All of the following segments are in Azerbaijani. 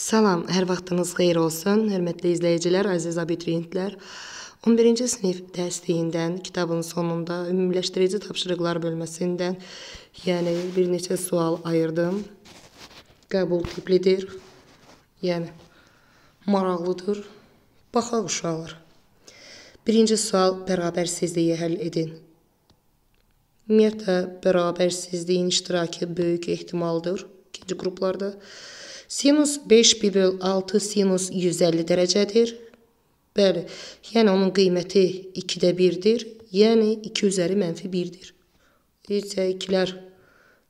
Salam, hər vaxtınız xeyir olsun, hörmətli izləyicilər, əziz abituriyentlər. 11-ci sinif dərsliyindən kitabın sonunda ümumiləşdirici tapşırıqlar bölməsindən, yəni bir neçə sual ayırdım. Qəbul tiplidir. Yəni maraqlıdır. Baxaq uşaqlar. Birinci sual bərabərsizliyi həll edin. Ümumiyyətlə bərabərsizliyin iştirakı böyük ehtimaldır ikinci qruplarda. Sinus 5 pi böl 6 sinus 150 dərəcədir. Bəli, yəni onun qiyməti 2-də 1-dir. Yəni 2 üzəri mənfi 1-dir. İcə 2-lər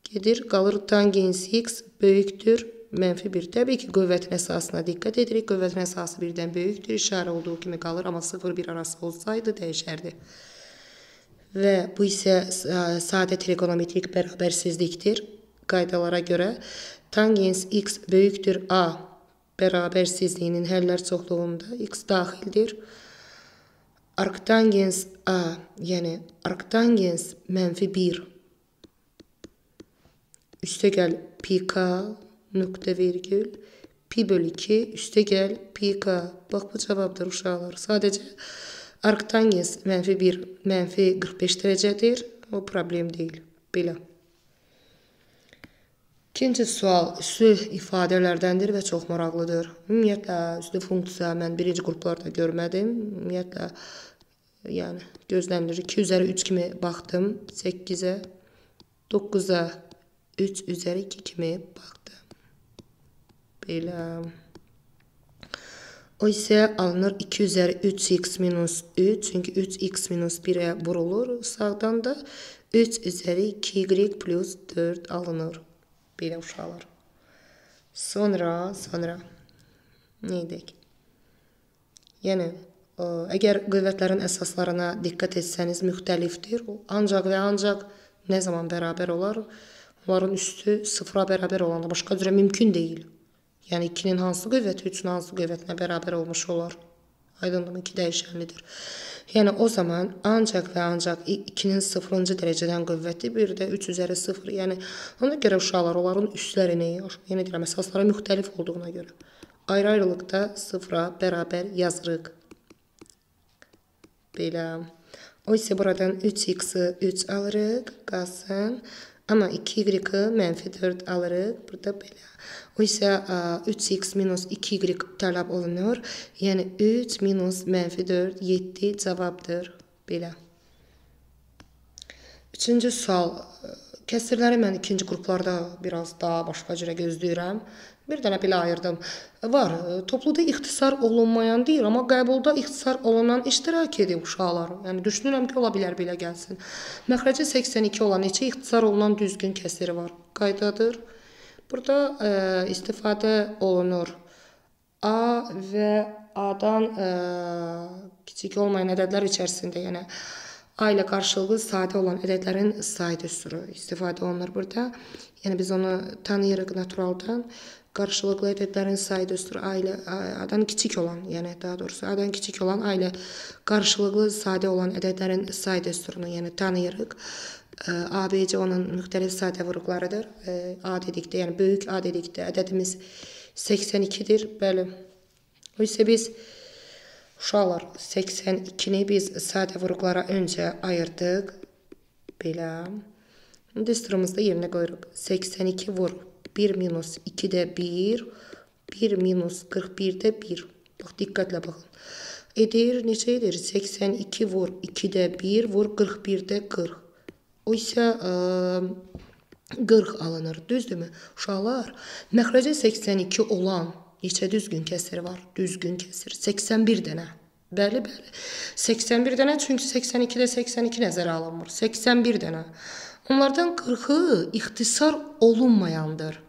gedir, qalır tangens x böyükdür mənfi 1. Təbii ki, qüvvətin əsasına diqqət edirik. Qüvvətin əsası 1-dən böyükdür. İşarə olduğu kimi qalır, amma 0-1 arası olsaydı dəyişərdi. Və bu isə sadə trigonometrik bərabərsizlikdir qaydalara görə tangens x böyükdür a bərabərsizliyinin həllər çoxluğunda x daxildir. Arktangens a, yəni arktangens mənfi 1 üstəgəl pk nöqtə vergül pi böl 2 üstəgəl pk. Bax bu cavabdır uşaqlar. Sadəcə arktangens mənfi 1 mənfi 45 dərəcədir. O problem deyil. Belə. İkinci sual üslü ifadələrdəndir və çox maraqlıdır. Ümumiyyətlə üslü funksiya mən birinci qruplarda görmədim. Ümumiyyətlə yəni gözlənilir 2 üzəri 3 kimi baxdım. 8-ə 9-a 3 üzəri 2 kimi baxdım. Belə. O isə alınır 2 üzəri 3x minus 3. Çünki 3x minus 1-ə vurulur. Sağdan da 3 üzəri 2y plus 4 alınır belə uşaqlar. Sonra, sonra nə edək? Yəni ə, əgər qüvvətlərin əsaslarına diqqət etsəniz müxtəlifdir. Ancaq və ancaq nə zaman bərabər olar? Onların üstü sıfıra bərabər olanda başqa cürə mümkün deyil. Yəni 2-nin hansı qüvvəti 3-ün hansı qüvvətinə bərabər olmuş olar? Aydındırmı? 2 dəyişənlidir. Yəni o zaman ancaq və ancaq 2-nin 0-cı dərəcədən qüvvəti, bir də 3 üzəri 0. Yəni ona görə uşaqlar onların üstlərini, yenə deyirəm, əsasları müxtəlif olduğuna görə ayrı-ayrılıqda 0-a bərabər yazırıq. Belə. O isə buradan 3x-i 3 alırıq, qalsın. Amma 2y-i mənfi 4 alırıq. Burada belə. O isə 3x minus 2y tələb olunur. Yəni 3 minus mənfi 4, 7 cavabdır. Belə. Üçüncü sual. Kəsirləri mən ikinci qruplarda biraz daha başqa cürə gözləyirəm. Bir dənə belə ayırdım. Var, topluda ixtisar olunmayan deyil, amma qəbulda ixtisar olunan iştirak edir uşaqlar. Yəni düşünürəm ki, ola bilər belə gəlsin. Məxrəci 82 olan neçə ixtisar olunan düzgün kəsiri var? Qaydadır. Burada ə, istifadə olunur. A və A-dan ə, kiçik olmayan ədədlər içərisində, yəni A ilə qarşılıqlı sadə olan ədədlərin sayı düsturu istifadə olunur burada. Yəni biz onu tanıyırıq naturaldan. Qarşılıqlı ədədlərin sayı düsturu A ilə A-dan kiçik olan, yəni daha doğrusu A-dan kiçik olan A ilə qarşılıqlı sadə olan ədədlərin sayı düsturunu yəni tanıyırıq. ABC onun müxtəlif sadə vurğularıdır. A dedikdə, yəni böyük A dedikdə ədədimiz 82-dir. Bəli. O isə biz Uşaqlar 82-ni biz sadə vurğulara öncə ayırdıq. Belə. Düsturumuzda yerinə qoyuruq. 82 vur 1 minus 2-də 1, 1 minus 41-də 1. Bax, diqqətlə baxın. Edir, neçə edir? 82 vur 2-də 1, vur 41-də 40. O isə ə, 40 alınır, düzdürmü? Uşaqlar, məxrəcə 82 olan neçə düzgün kəsir var? Düzgün kəsir 81 dənə. Bəli, bəli. 81 dənə, çünki 82-də 82 nəzərə alınmır. 81 dənə. Onlardan 40-ı ixtisar olunmayandır.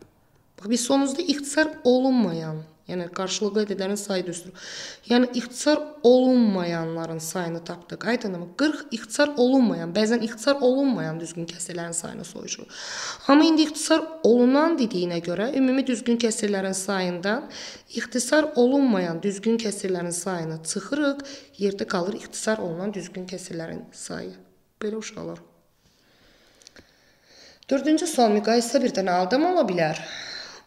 Bax, biz sonunuzda ixtisar olunmayan Yəni qarşılıqlı ədədlərin sayı düzdür. Yəni ixtisar olunmayanların sayını tapdıq. Aydınmı? 40 ixtisar olunmayan, bəzən ixtisar olunmayan düzgün kəsrlərin sayını soruşur. Amma indi ixtisar olunan dediyinə görə ümumi düzgün kəsrlərin sayından ixtisar olunmayan düzgün kəsrlərin sayını çıxırıq, yerdə qalır ixtisar olunan düzgün kəsrlərin sayı. Belə uşaqlar. Dördüncü sual müqayisə bir dənə aldım ola bilər.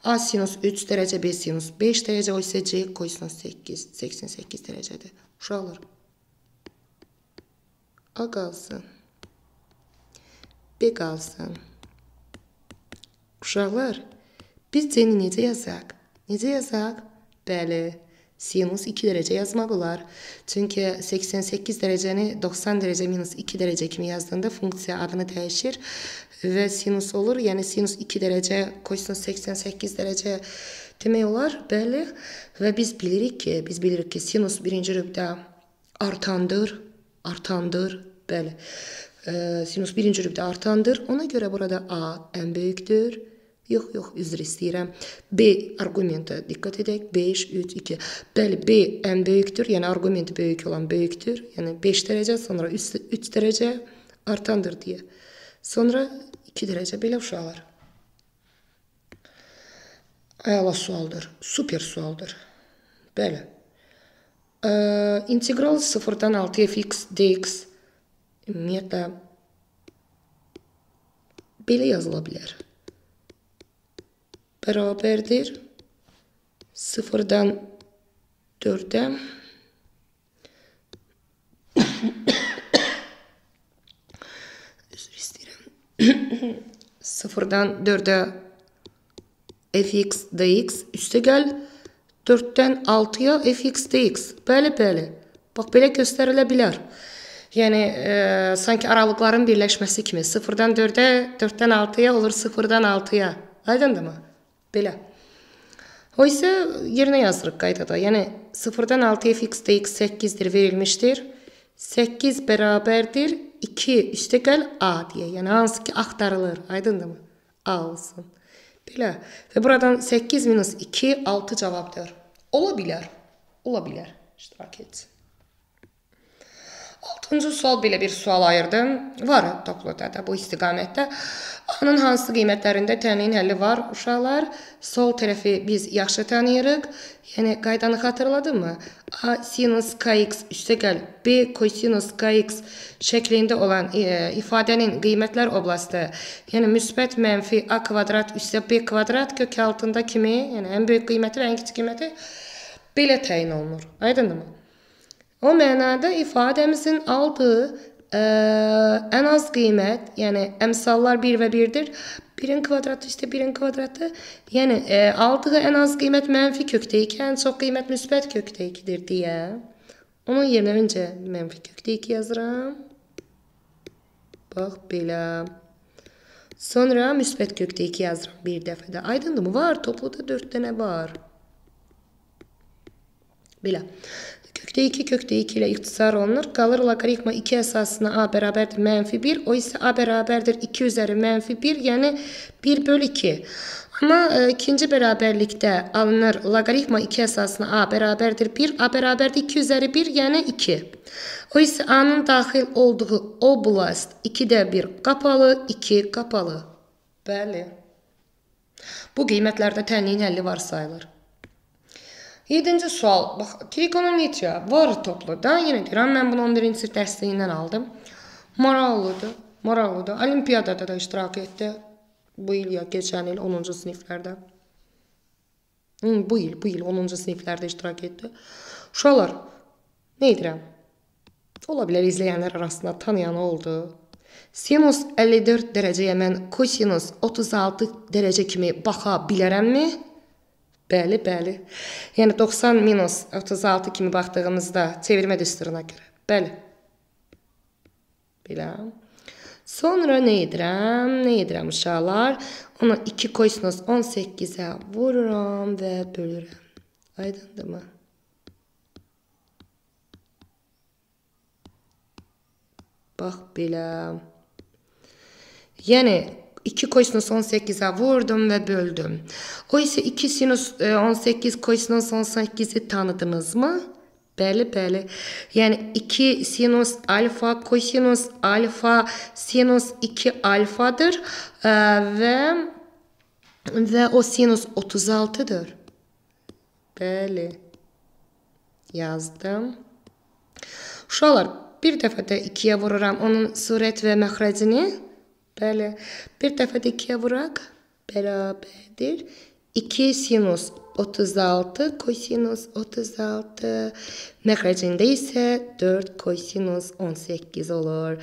A sinus 3 dərəcə, B sinus 5 dərəcə, o isə C kosinus 8, 88 dərəcədir. Uşaqlar. A qalsın. B qalsın. Uşaqlar, biz C-ni necə yazaq? Necə yazaq? Bəli, sinus 2 dərəcə yazmaq olar. Çünki 88 dərəcəni 90 dərəcə minus 2 dərəcə kimi yazdığında funksiya adını dəyişir və sinus olur. Yəni sinus 2 dərəcə kosinus 88 dərəcə demək olar. Bəli. Və biz bilirik ki, biz bilirik ki, sinus birinci rübdə artandır, artandır. Bəli. E, sinus birinci rübdə artandır. Ona görə burada A ən böyükdür. Yox, yox, üzr istəyirəm. B arqumentə diqqət edək. 5 3 2. Bəli, B ən böyükdür. Yəni arqumenti böyük olan böyükdür. Yəni 5 dərəcə, sonra 3, 3 dərəcə artandır deyə. Sonra 2 dərəcə belə uşaqlar. Əla sualdır. Super sualdır. Bəli. Ə, integral 0-dan 6 fx dx ümumiyyətlə belə yazıla bilər beraberdir. Sıfırdan dörde özür isterim. Sıfırdan dörde fx dx üste gel. 4-dən 6-ya fx dx. Bəli, bəli. Bax belə göstərilə bilər. Yəni e, sanki aralıqların birləşməsi kimi 0-dan 4-ə, 4-dən 6-ya olur 0-dan 6-ya. Aydındırmı? Belə. O isə yerinə yazırıq qaydada. Yəni 0-dan 6-ya fx dx 8-dir verilmişdir. 8 bərabərdir 2 üstəgəl a deyə. Yəni hansı ki axtarılır. Aydındırmı? A olsun. Belə. Və buradan 8 minus 2 6 cavabdır. Ola bilər. Ola bilər. İştirak etsin. Altıncı sual belə bir sual ayırdım. Var topluda da bu istiqamətdə. A-nın hansı qiymətlərində təyin həlli var? Uşaqlar, sol tərəfi biz yaxşı tanıyırıq. Yəni qaydanı xatırladınmı? A sinus kx üstəgəl b kosinus kx şəklində olan e, ifadənin qiymətlər oblasti, yəni müsbət mənfi a kvadrat üstə b kvadrat kök altında kimi, yəni ən böyük qiyməti və ən kiçik qiyməti belə təyin olunur. Aydındırmı? O mənada ifadəmizin aldığı ə, ən az qiymət, yəni əmsallar 1 və 1-dir. 1-in kvadratı üstə 1-in kvadratı. Yəni ə, aldığı ən az qiymət mənfi kökdə 2, ən çox qiymət müsbət kökdə 2-dir deyə. Onun yerinə öncə mənfi kökdə 2 yazıram. Bax belə. Sonra müsbət kökdə 2 yazıram bir dəfədə. Aydındırmı? Var, topluda 4 dənə var. Belə. Kökdə 2 kökdə 2 ilə ixtisar olunur. Qalır loqaritma 2 əsasına a bərabərdir mənfi 1. O isə a bərabərdir 2 üzəri mənfi 1, yəni 1 böl 2. Amma e, ikinci bərabərlikdə alınır loqaritma 2 əsasına a bərabərdir 1, a bərabərdir 2 üzəri 1, yəni 2. O isə a-nın daxil olduğu oblast 2-də 1 qapalı, 2 qapalı. Bəli. Bu qiymətlərdə tənliyin həlli var sayılır. Yedinci sual. Bax, trigonometriya var topluda. Yenə deyirəm, mən bunu 11-ci sinif dərsliyindən aldım. Maraqlıdır. Maraqlıdır. Olimpiyadada da iştirak etdi. Bu il ya keçən il 10-cu siniflərdə. Hmm, bu il, bu il 10-cu siniflərdə iştirak etdi. Uşaqlar, nə edirəm? Ola bilər izləyənlər arasında tanıyan oldu. Sinus 54 dərəcəyə mən kosinus 36 dərəcə kimi baxa bilərəmmi? Bəli, bəli. Yəni 90 minus 36 kimi baxdığımızda çevirmə düsturuna görə. Bəli. Belə. Sonra nə edirəm? Nə edirəm uşaqlar? Onu 2 kosinus 18-ə vururam və bölürəm. Aydındırmı? Bax belə. Yəni 2 kosinus 18'e vurdum ve böldüm. O ise 2 sinus 18 kosinus 18'i tanıdınız mı? Bəli, bəli. Yəni 2 sinus alfa kosinus alfa sinus 2 alfadır ə, və və o sinus 36-dır. Bəli. Yazdım. Uşaqlar, bir dəfə də 2-yə vururam onun surət və məxrəcini. Bəli. Bir dəfə də 2-yə vuraq bərabərdir 2 sinus 36 kosinus 36 məxrəcində isə 4 kosinus 18 olur.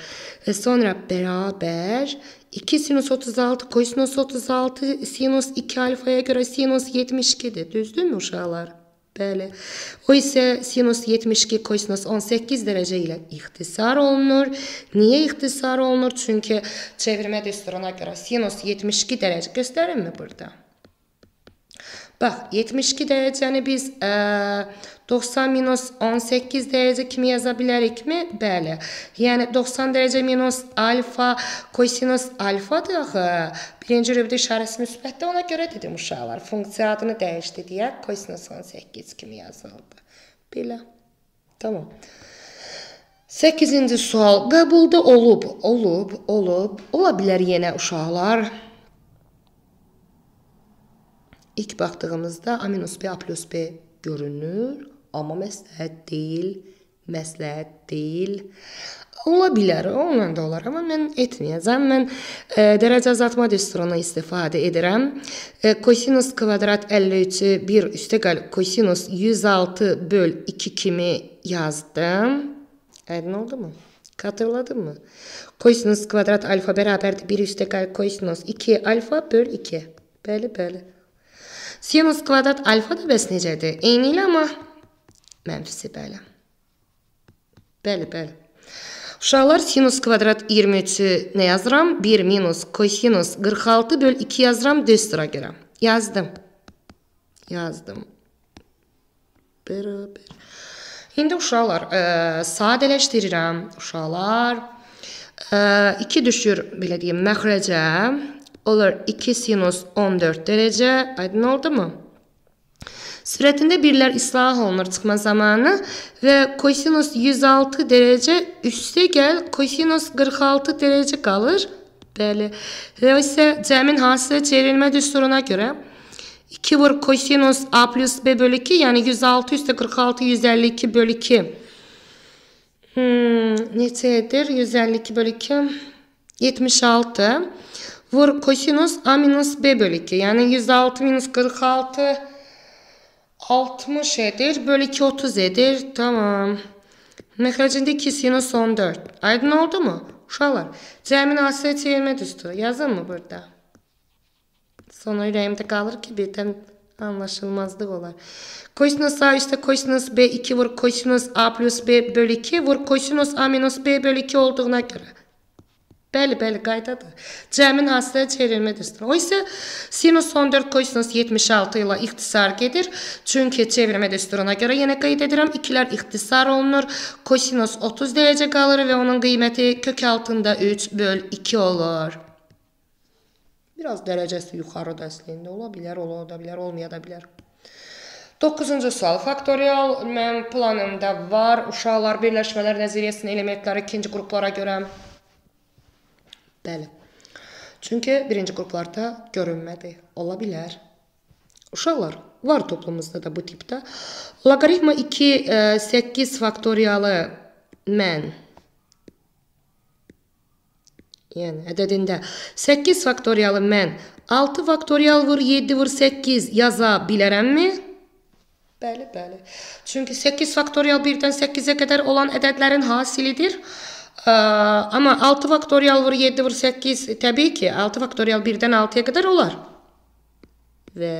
Və sonra bərabər 2 sinus 36 kosinus 36 sinus 2 alfaya görə sinus 72-dir. Düzdürmü uşaqlar? Bəli. O isə sinus 72 kosinus 18 dərəcə ilə ixtisar olunur. Niyə ixtisar olunur? Çünki çevirmə düsturuna görə sinus 72 dərəcə göstərirmi burada? Bax, 72 dərəcəni biz ə, 90 minus 18 dərəcə kimi yaza bilərikmi? Bəli. Yəni 90 dərəcə minus alfa kosinus alfadır axı. Birinci rübdə işarəsi müsbətdir. Ona görə dedim uşaqlar, funksiya adını dəyişdi deyə kosinus 18 kimi yazıldı. Belə. Tamam. 8-ci sual. Qəbulda olub, olub, olub. Ola bilər yenə uşaqlar. İlk baxdığımızda A minus B, A plus B görünür, amma məsləhət deyil, məsləhət deyil. Ola bilər, onunla da olar, amma mən etməyəcəm. Mən e, dərəcə azaltma düsturunu istifadə edirəm. E, kosinus kvadrat 53-ü 1 üstəgəl kosinus 106 böl 2 kimi yazdım. Aydın oldu mu? Hatırladın mı? Kosinus kvadrat alfa bərabərdir 1 üstəgəl kosinus 2 alfa böl 2. Bəli, bəli. Sinus kvadrat alfa da bəs necədir? Eyni ilə amma mənfisi bəli. Bəli, bəli. Uşaqlar sinus kvadrat 23-ü nə yazıram? 1 minus kosinus 46 böl 2 yazıram düstura görə. Yazdım. Yazdım. Bərabər. İndi uşaqlar, ə, sadələşdirirəm. Uşaqlar, ə, e, 2 düşür, belə deyim, məxrəcə olur 2 sinus 14 dərəcə. Aydın oldu mu? Sürətində birlər islah olunur çıxma zamanı və kosinus 106 dərəcə üstə gəl kosinus 46 dərəcə qalır. Bəli. Və isə cəmin hasilə çevrilmə düsturuna görə 2 vur kosinus a plus b bölü 2 yəni 106 üstə 46 152 bölü 2. Hmm, neçə edir? 152 bölü 2 76. Vur kosinus a minus b bölü 2. Yani 106 minus 46 60 edir. Bölü 2 30 edir. Tamam. Məxrəcində 2 sinus 14. Aydın oldu mu? Uşaqlar, cəmin asilə çevirmə düsturu. Yazın mı burada? Sonra ürəyimdə qalır ki, birdən anlaşılmazlıq olar. Kosinus a üstə kosinus b 2 vur kosinus a plus b bölü 2 vur kosinus a minus b bölü 2 olduğuna görə. Bəli, bəli, qaydadır. Cəmin hasilə çevrilmə düsturu. O isə sinus 14 kosinus 76 ilə ixtisar gedir. Çünki çevirmə düsturuna görə yenə qeyd edirəm, ikilər ixtisar olunur. Kosinus 30 dərəcə qalır və onun qiyməti kök altında 3 böl 2 olur. Biraz dərəcəsi yuxarıda əslində ola bilər, ola da bilər, olmaya da bilər. 9-cu sual. Faktorial mənim planımda var. Uşaqlar birləşmələr nəzəriyyəsinin elementləri ikinci qruplara görə Bəli. Çünki birinci qruplarda görünmədi. Ola bilər. Uşaqlar, var toplumumuzda da bu tipdə. Loqaritma 2 e, 8 faktorialı mən yəni ədədində 8 faktorialı mən 6 faktorial vur 7 vur 8 yaza bilərəmmi? Bəli, bəli. Çünki 8 faktorial 1-dən 8-ə qədər olan ədədlərin hasilidir. Amma 6 faktorial vur 7 vur 8 təbii ki 6 faktorial 1-dən 6-ya qədər olar. Və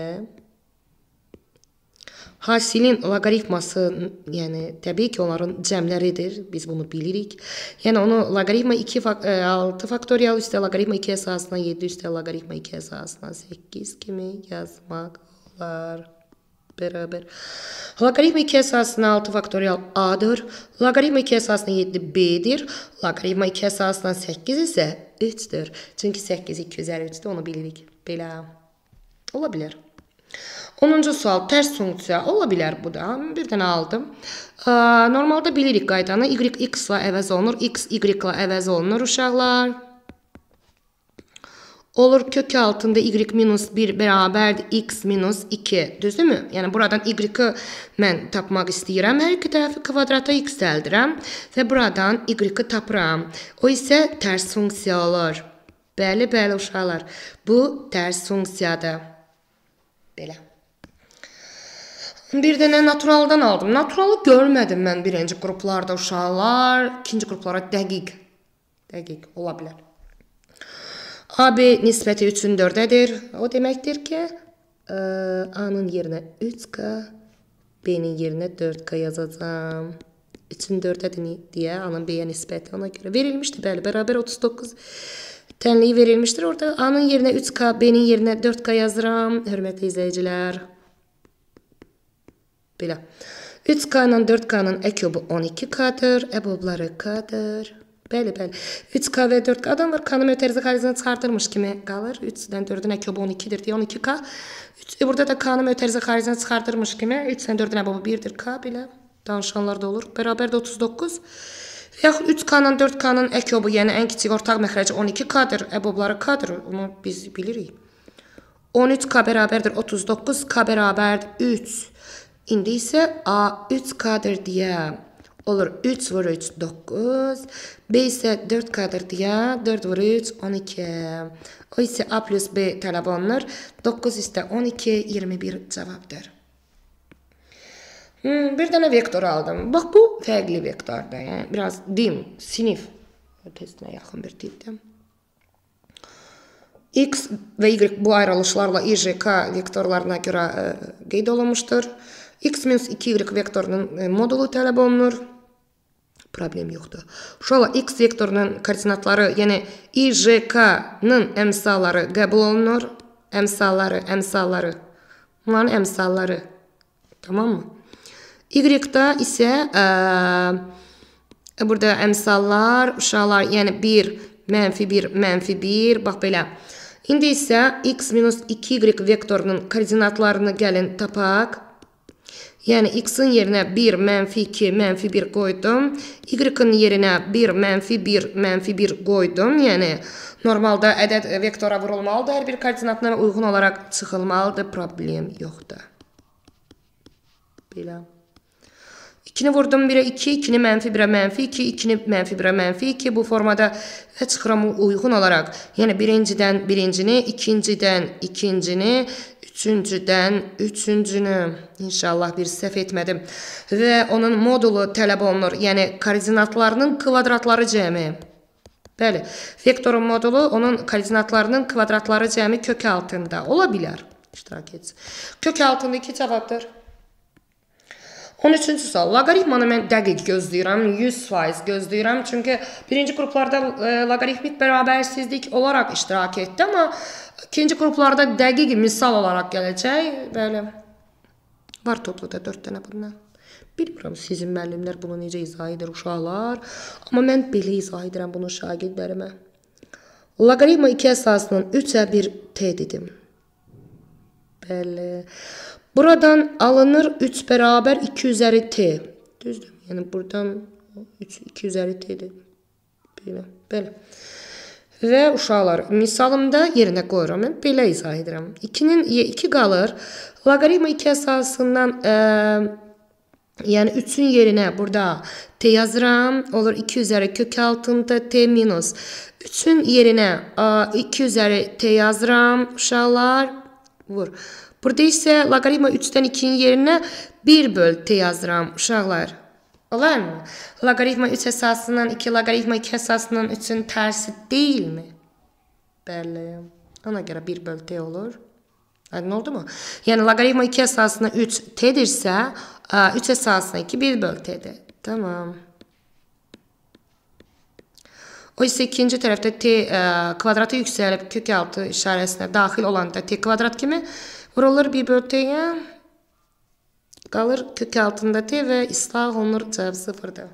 hasilin loqaritması, yəni təbii ki onların cəmləridir. Biz bunu bilirik. Yəni onu loqaritma 2 6 faktorial üstə loqaritma 2 əsasına 7 üstə loqaritma 2 əsasına 8 kimi yazmaq olar beraber. Logaritma 2 esasına 6 faktorial a'dır. Logaritma 2 esasına 7 b'dir. Logaritma 2 esasına 8 isə 3-dür. Çünki 8 253-dür, onu bilirik. Belə. Ola bilər. 10-cu sual tərs funksiya. Ola bilər bu da. Bir dənə aldım. Normalda bilirik qaydanı. y x ilə əvəz olunur, x y ilə əvəz olunur uşaqlar. Olur kök altında y minus 1 bərabərdir x minus 2. Düzdürmü? Yəni buradan y-i mən tapmaq istəyirəm. Hər iki tərəfi kvadrata x dəldirəm və buradan y-i tapıram. O isə tərs funksiya olur. Bəli, bəli uşaqlar. Bu tərs funksiyadır. Belə. Bir dənə naturaldan aldım. Naturalı görmədim mən birinci qruplarda uşaqlar, ikinci qruplara dəqiq. Dəqiq ola bilər. AB nisbəti 3-ün 4-dədir. O deməkdir ki, ə, A-nın yerinə 3K, B-nin yerinə 4K yazacağam. 3-ün 4-dədir deyə A-nın B-yə nisbəti ona görə verilmişdi. Bəli, bərabər 39 tənliyi verilmişdir. Orada A-nın yerinə 3K, B-nin yerinə 4K yazıram. Hörmətli izləyicilər. Belə. 3K ilə 4K-nın əkubu 12K-dır, əbobları K-dır. Bəli, bəli. 3K və 4K adam var. K-nı mötərizə xaricində çıxardırmış kimi qalır. 3-dən 4-ün əkubu 12-dir deyə 12K. 3, e, burada da K-nı mötərizə xaricində çıxardırmış kimi 3-dən 4-ün əbobu 1-dir K belə. Danışanlar da olur. Bərabər də 39. Yaxud 3K-nın 4K-nın əkubu, yəni ən kiçik ortaq məxrəci 12K-dır, əbobları K-dır. Onu biz bilirik. 13K bərabərdir 39, K bərabərdir 3. İndi isə A 3K-dır deyə olur 3 vur 3 9. B isə 4K-dır deyə 4 vur 3 12. O isə A plus B tələb olunur. 9 isə 12 21 cavabdır. Hmm, bir dənə vektor aldım. Bax bu fərqli vektordur. Yəni biraz dim, sinif testinə yaxın bir tipdir. X və Y bu ayrılışlarla IJK vektorlarına görə ə, e, qeyd olunmuşdur x minus 2y vektorunun e, modulu tələb olunur. Problem yoxdur. Uşaqlar x vektorunun koordinatları, yəni IJK-nın əmsalları qəbul olunur. Əmsalları, əmsalları. Bunların əmsalları. Tamammı? Y-da isə ə, burada əmsallar, uşaqlar, yəni 1, mənfi 1, mənfi 1, bax belə. İndi isə x minus 2y vektorunun koordinatlarını gəlin tapaq. Yəni x-in yerinə 1, mənfi 2, mənfi 1 qoydum. Y-in yerinə 1, mənfi 1, mənfi 1 qoydum. Yəni normalda ədəd vektora vurulmalıdır. Hər bir koordinatına uyğun olaraq çıxılmalıdır. Problem yoxdur. Belə. 2-ni vurdum 1-ə 2, 2-ni mənfi 1-ə mənfi 2, 2-ni mənfi 1-ə mənfi 2. Bu formada çıxıram uyğun olaraq. Yəni birincidən birincini, ikincidən ikincini, üçüncüdən üçüncünü inşallah bir səhv etmədim və onun modulu tələb olunur. Yəni koordinatlarının kvadratları cəmi. Bəli, vektorun modulu onun koordinatlarının kvadratları cəmi kök altında ola bilər. İştirak etsin. Kök altında iki cavabdır. 13-cü sual. Loqaritmanı mən dəqiq gözləyirəm, 100% gözləyirəm. Çünki birinci qruplarda e, loqaritmik bərabərsizlik olaraq iştirak etdi, amma ikinci qruplarda dəqiq misal olaraq gələcək. Bəli. Var topluda 4 dənə bundan. Bilmirəm sizin müəllimlər bunu necə izah edir uşaqlar, amma mən belə izah edirəm bunu şagirdlərimə. Loqaritma 2 əsasının 3-ə 1 t dedim. Bəli. Buradan alınır 3 bərabər 2 üzəri t. Düzdür? Yəni buradan 3 2 üzəri t-dir. Belə, belə. Və uşaqlar, misalımda yerinə qoyuram. Mən belə izah edirəm. 2-nin 2 qalır. Loqaritma 2 əsasından ə, yəni 3-ün yerinə burada t yazıram. Olur 2 üzəri kök altında t minus. 3-ün yerinə ə, 2 üzəri t yazıram. Uşaqlar, vur. Burada isə loqaritma 3-dən 2-nin yerinə 1 böl t yazıram uşaqlar. Olarmı? Loqaritma 3 əsasından 2 loqaritma 2 əsasından 3-ün tərsi deyilmi? Bəli. Ona görə 1 böl t olur. Aydın oldu mu? Yəni loqaritma 2 əsasına 3 t-dirsə, 3 əsasına 2 1 böl t-dir. Tamam. O isə ikinci tərəfdə t ə, kvadratı yüksəlib kök altı işarəsinə daxil olanda t kvadrat kimi Vurulur bir qalır kök altında t və islah olunur cavab sıfırdır.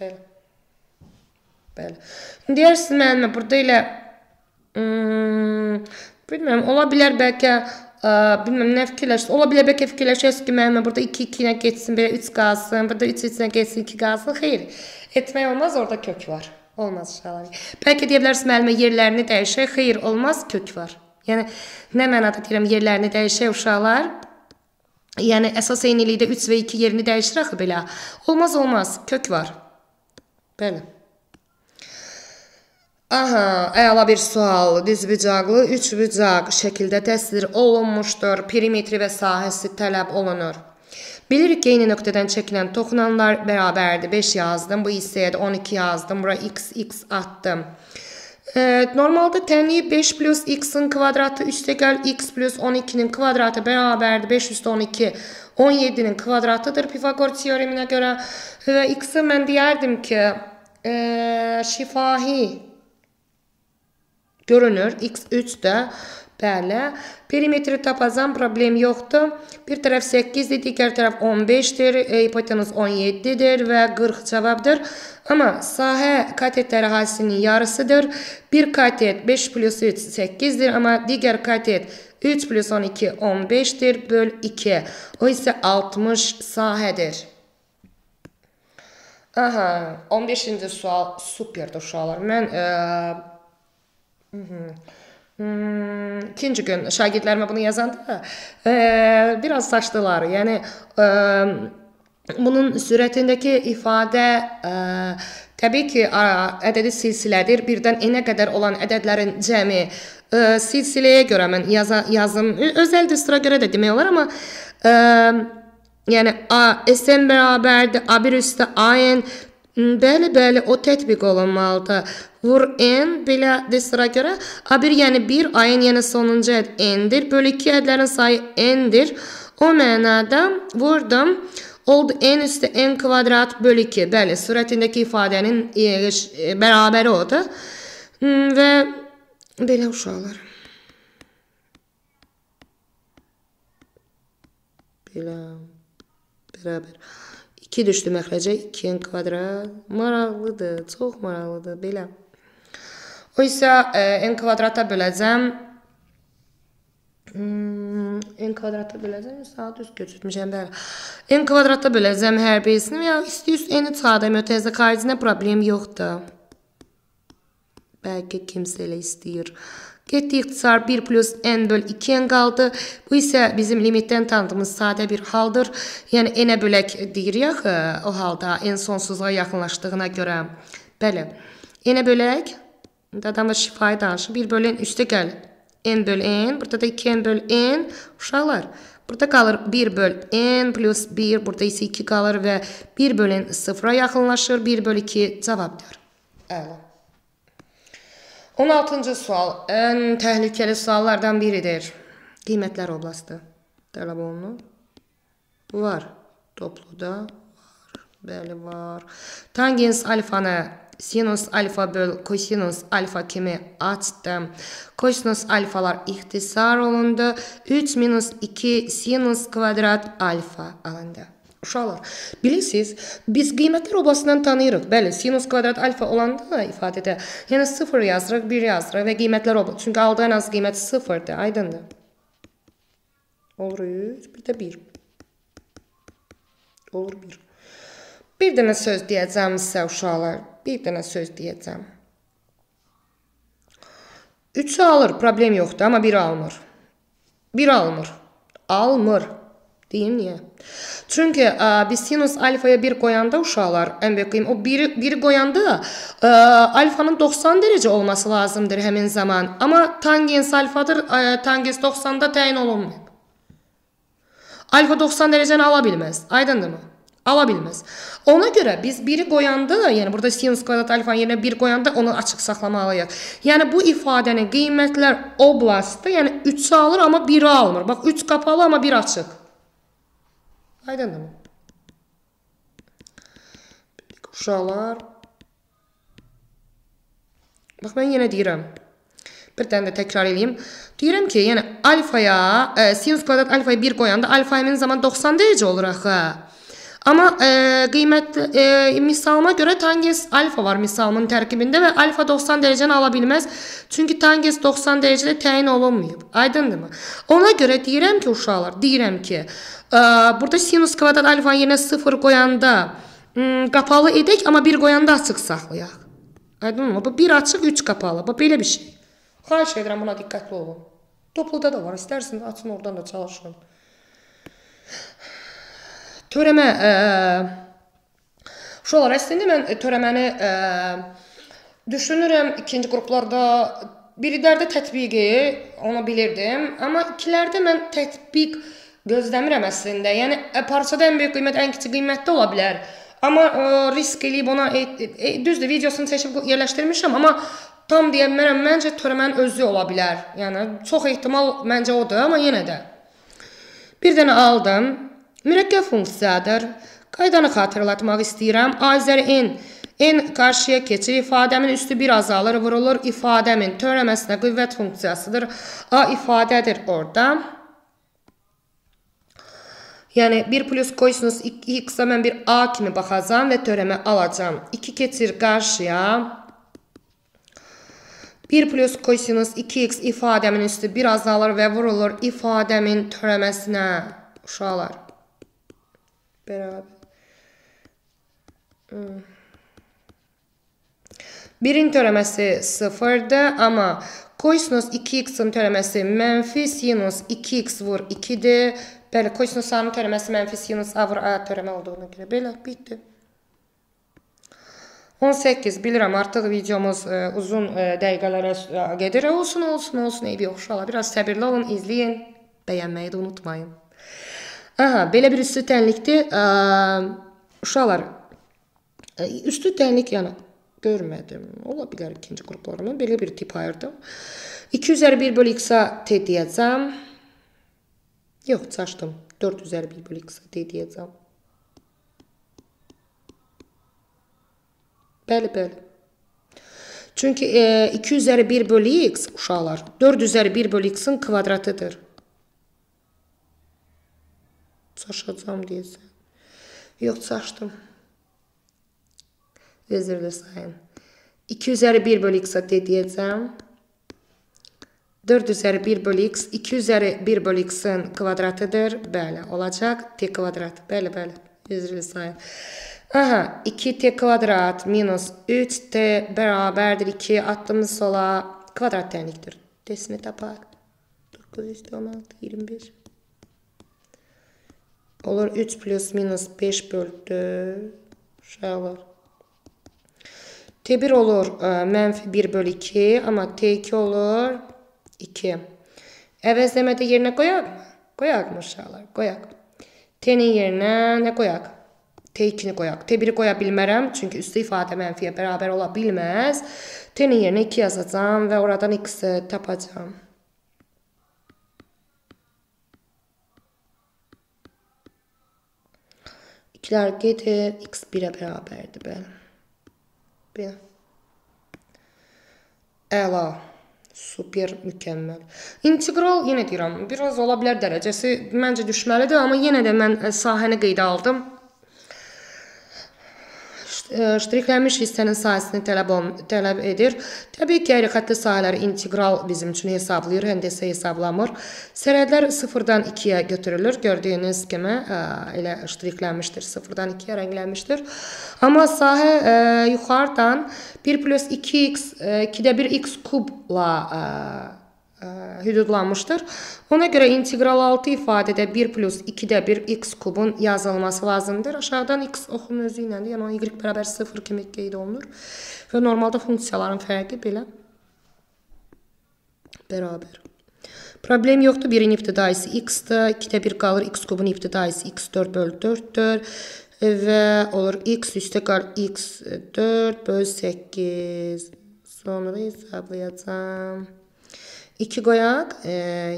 Belə. Belə. Deyərsin müəllimə, burada elə hmm, bilmirəm, ola bilər bəlkə ə, bilməm nə fikirləşsin. Ola bilər bəlkə fikirləşəsiz ki, müəllimə burada 2 2 ilə getsin, belə 3 qalsın, burada 3 3 ilə getsin, 2 qalsın. Xeyr. Etmək olmaz, orada kök var. Olmaz uşaqlar. Bəlkə deyə bilərsiniz müəllimə yerlərini dəyişək. Xeyr, olmaz, kök var. Yəni nə mənada deyirəm yerlərini dəyişək uşaqlar? Yəni əsas eynilikdə 3 və 2 yerini dəyişir axı belə. Olmaz olmaz, kök var. Bəli. Aha, əla bir sual. Dizbucaqlı üçbucaq şəkildə təsvir olunmuşdur. Perimetri və sahəsi tələb olunur. Bilirik ki, eyni nöqtədən çəkilən toxunanlar bərabərdir. 5 yazdım. Bu hissəyə də 12 yazdım. Bura x, x atdım. E, normalda tənliyi 5 plus x-in kvadratı üstə gəl x plus 12-nin kvadratı bərabərdir. 5 üstə 12 17-nin kvadratıdır Pifagor teoreminə görə. Və x-i mən deyərdim ki, e, şifahi görünür. x 3-də Bəli. Perimetri tapacam, problem yoxdur. Bir tərəf 8-dir, digər tərəf 15-dir, e, hipotenuz 17-dir və 40 cavabdır. Amma sahə katetlər ərazisinin yarısıdır. Bir katet 5 plus 3 8-dir, amma digər katet 3 plus 12 15-dir, böl 2. O isə 60 sahədir. Aha, 15-ci sual superdir uşaqlar. Mən e, Hmm, ikinci gün şagirdlərimə bunu yazanda e, biraz saçdılar. Yəni e, bunun sürətindəki ifadə e, təbii ki, ədədi silsilədir. Birdən n-ə qədər olan ədədlərin cəmi e, silsiləyə görə mən yaza, yazım. Özəl düstura görə də demək olar, amma e, yəni a SN bərabərdir A1 üstə AN Bəli, bəli, o tətbiq olunmalıdır. Vur n belə dəstəra görə A1 yəni 1, ayın yəni sonuncu əd n-dir. Bölü 2 ədlərin sayı n-dir. O mənada vurdum. Oldu n üstə n kvadrat bölü 2. Bəli, surətindəki ifadənin e, e, bərabəri odur. Və belə uşaqlar. Belə bərabər. 2 düşdü məxrəcə 2-nin kvadrat. Maraqlıdır, çox maraqlıdır belə. O isə e, n kvadrata böləcəm. Hmm, n kvadrata böləcəm, saat düz götürmüşəm bəli. n kvadrata böləcəm hər birisini və ya istəyirsə n-i çıxardım, ötəzə xaricinə problem yoxdur. Bəlkə kimsə elə istəyir. Getdi ixtisar 1 plus n böl 2n qaldı. Bu isə bizim limitdən tanıdığımız sadə bir haldır. Yəni n-ə bölək deyirik axı o halda n sonsuzluğa yaxınlaşdığına görə. Bəli. N-ə bölək Dadamla şifayı danışır. 1 bölü n üstə gəlir. n böl n. Burada da 2n böl n. Uşaqlar. Burada qalır 1 böl n plus 1. Burada isə 2 qalır və 1 böl n sıfıra yaxınlaşır. 1 böl 2 cavabdır. Əla. 16-cı sual ən təhlükəli suallardan biridir. Qiymətlər oblasti tələb olunur. Var. Topluda var. Bəli, var. Tangens alfanı sinus alfa böl kosinus alfa kimi açdım. Kosinus alfalar ixtisar olundu. 3 minus 2 sinus kvadrat alfa alındı. Uşaqlar, bilirsiniz, biz qiymətlər oblasından tanıyırıq. Bəli, sinus kvadrat alfa olanda ifadədə, yəni 0 yazırıq, 1 yazırıq və qiymətlər obla. Çünki aldığı ən az qiymət 0-dır, aydındır. Olur 3, bir də 1. Olur 1. Bir dənə söz deyəcəm sizə uşaqlar. Bir dənə söz deyəcəm. 3 alır, problem yoxdur, amma 1 almır. 1 almır. Almır. Deyim niyə? Çünki ə, biz sinus alfaya 1 qoyanda uşaqlar, ən böyük qiym o 1-i 1 qoyanda ə, alfanın 90 dərəcə olması lazımdır həmin zaman. Amma tangens alfadır, ə, tangens 90-da təyin olunmayıb. Alfa 90 dərəcəni ala bilməz. Aydındırmı? Ala bilməz. Ona görə biz 1-i qoyanda, yəni burada sinus kvadrat alfanın yerinə 1 qoyanda onu açıq saxlamalıyıq. Yəni bu ifadənin qiymətlər oblasti, yəni 3-ü alır amma 1-i almır. Bax 3 qapalı amma 1 açıq. Aydındır mı? Uşaqlar. Bax, mən yenə deyirəm. Bir dənə də təkrar edeyim. Deyirəm ki, yəni alfaya, e, sinus kvadrat alfaya 1 qoyanda alfa həmin zaman 90 dərəcə olur axı. Amma e, qiymət e, misalıma görə tangens alfa var misalımın tərkibində və alfa 90 dərəcəni ala bilməz. Çünki tangens 90 dərəcədə təyin olunmayıb. Aydındırmı? Ona görə deyirəm ki, uşaqlar, deyirəm ki, burada sinus kvadrat alfanın yerinə 0 qoyanda qapalı edək, amma 1 qoyanda açıq saxlayaq. Aydınmı? Bu 1 açıq, 3 qapalı. Bu belə bir şey. Xahiş edirəm buna diqqətli olun. Topluda da var. İstərsiniz açın oradan da çalışın. Törəmə ə, Uşaqlar, əslində mən törəməni ə, Düşünürəm ikinci qruplarda birilərdə tətbiqi onu bilirdim, amma ikilərdə mən tətbiq gözləmirəm əslində. Yəni parçada ən böyük qiymət, ən kiçik qiymət də ola bilər. Amma ə, risk eləyib ona e, e, düzdür, videosunu seçib yerləşdirmişəm, amma tam deyə bilmərəm. Məncə törəmənin özü ola bilər. Yəni çox ehtimal məncə odur, amma yenə də. Bir dənə aldım. Mürəkkəb funksiyadır. Qaydanı xatırlatmaq istəyirəm. A üzəri n qarşıya keçir, ifadəmin üstü bir azalır, vurulur, ifadəmin törəməsinə qüvvət funksiyasıdır. A ifadədir orada. Yəni 1 plus qoysunuz 2x-a mən bir a kimi baxacam və törəmə alacam. 2 keçir qarşıya. 1 plus kosinus 2x ifadəmin üstü bir azalır və vurulur ifadəmin törəməsinə. Uşaqlar. Bərabər. Hmm. Birin törəməsi 0-dır, amma kosinus 2x-in törəməsi mənfi sinus 2x vur 2-dir. Bəli, kosinusların törəməsi mənfi sinus A vur A törəmə olduğuna görə. Belə, bitdi. 18 bilirəm artıq videomuz ə, e, uzun ə, e, dəqiqələrə ə, gedir. Olsun, olsun, olsun, eybi yox uşaqlar. Biraz səbirli olun, izləyin. Bəyənməyi də unutmayın. Aha, belə bir üstü tənlikdir. Ə, ə, üstü tənlik yəni görmədim. Ola bilər ikinci qruplarımı belə bir tip ayırdım. 2 üzəri 1 bölü x-a t deyəcəm. Yox, çaşdım. 4 üzəri 1 bölü x t deyəcəm. Bəli, bəli. Çünki e, 2 üzəri 1 bölü x uşaqlar 4 üzəri 1 bölü x-in kvadratıdır. Çaşacam deyəsən. Yox, çaşdım. Üzrlü sayın. 2 üzəri 1 bölü t deyəcəm. 4 üzəri 1 bölü x 2 üzəri 1 bölü x-in kvadratıdır. Bəli, olacaq t kvadrat. Bəli, bəli. Üzrli sayı. Aha, 2t kvadrat minus 3t bərabərdir 2. Attığımız sola kvadrat tənlikdir. T'sini tapaq. 9 üstü 16, 25. Olur 3 plus minus 5 bölüdür. Şey olur. E, T1 olur mənfi 1 bölü 2. Ama T2 olur 2. Əvəzləmədə yerinə qoyaq mı? Qoyaq mı uşaqlar? Qoyaq. T-nin yerinə nə qoyaq? T2-ni qoyaq. T1-i qoya bilmərəm, çünki üstü ifadə mənfiyə bərabər ola bilməz. T-nin 2 yazacam və oradan x-i tapacam. 2'ler gelir. X 1'e beraberdir belə. Belə. Əla. Super, mükəmməl. İntegral yenə deyirəm, biraz ola bilər dərəcəsi məncə düşməlidir, amma yenə də mən e, sahəni qeydə aldım. Ştrixlənmiş hissənin sahəsini tələb, tələb edir. Təbii ki, əyrixətli sahələri integral bizim üçün hesablayır, həndəsə hesablamır. Sərhədlər 0-dan 2-yə götürülür. Gördüyünüz kimi ə, elə ştrixlənmişdir, 0-dan 2-yə rənglənmişdir. Amma sahə ə, yuxarıdan 1 plus 2x, 2-də 1 x kubla ə, hüdudlanmışdır. Ona görə integral 6 ifadədə 1 plus 2-də 1 x kubun yazılması lazımdır. Aşağıdan x oxunun özü iləndir. Yəni, y bərabər 0 kimi qeyd olunur. Və normalda funksiyaların fərqi belə. Bərabər. Problem yoxdur. 1-in ibtidaisi x-dır. 2-də 1 qalır. x kubun ibtidaisi x4 bölü 4-dür. Və olur x üstə qal x 4 bölü 8. Sonra hesablayacağım. 2 qoyaq e,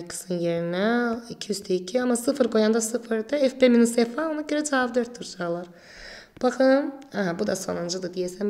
x-in yerinə 2 üstə 2, amma 0 qoyanda 0-dır. FB minus F-a ona görə cavab 4-dür uşaqlar. Baxın, aha, bu da sonuncudur deyəsən.